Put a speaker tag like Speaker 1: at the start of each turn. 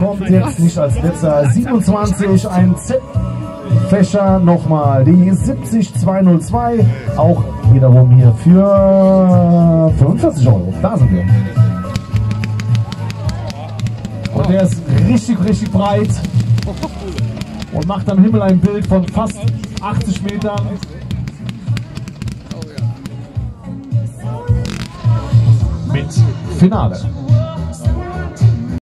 Speaker 1: Kommt jetzt nicht als letzter 27, ein Z-Fächer nochmal, die 70202, auch wiederum hier für 45 Euro. Da sind wir. Und der ist richtig, richtig breit und macht am Himmel ein Bild von fast 80 Metern. Mit Finale.